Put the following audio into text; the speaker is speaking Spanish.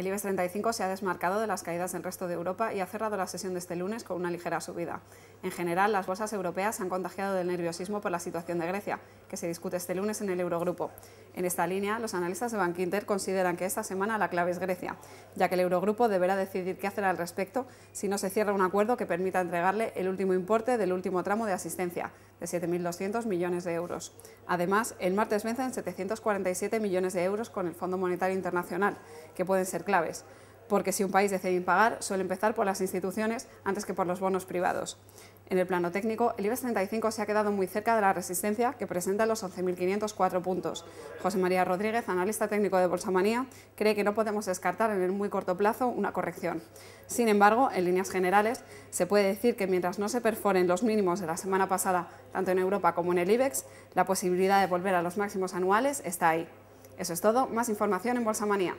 El IBEX 35 se ha desmarcado de las caídas del resto de Europa y ha cerrado la sesión de este lunes con una ligera subida. En general, las bolsas europeas se han contagiado del nerviosismo por la situación de Grecia, que se discute este lunes en el Eurogrupo. En esta línea, los analistas de Bank Inter consideran que esta semana la clave es Grecia, ya que el Eurogrupo deberá decidir qué hacer al respecto si no se cierra un acuerdo que permita entregarle el último importe del último tramo de asistencia, de 7.200 millones de euros. Además, el martes vencen 747 millones de euros con el Fondo Monetario Internacional, que pueden ser claves, porque si un país decide impagar, suele empezar por las instituciones antes que por los bonos privados. En el plano técnico, el IBEX 35 se ha quedado muy cerca de la resistencia que presenta los 11.504 puntos. José María Rodríguez, analista técnico de Bolsamanía, cree que no podemos descartar en el muy corto plazo una corrección. Sin embargo, en líneas generales, se puede decir que mientras no se perforen los mínimos de la semana pasada, tanto en Europa como en el IBEX, la posibilidad de volver a los máximos anuales está ahí. Eso es todo, más información en Bolsamanía.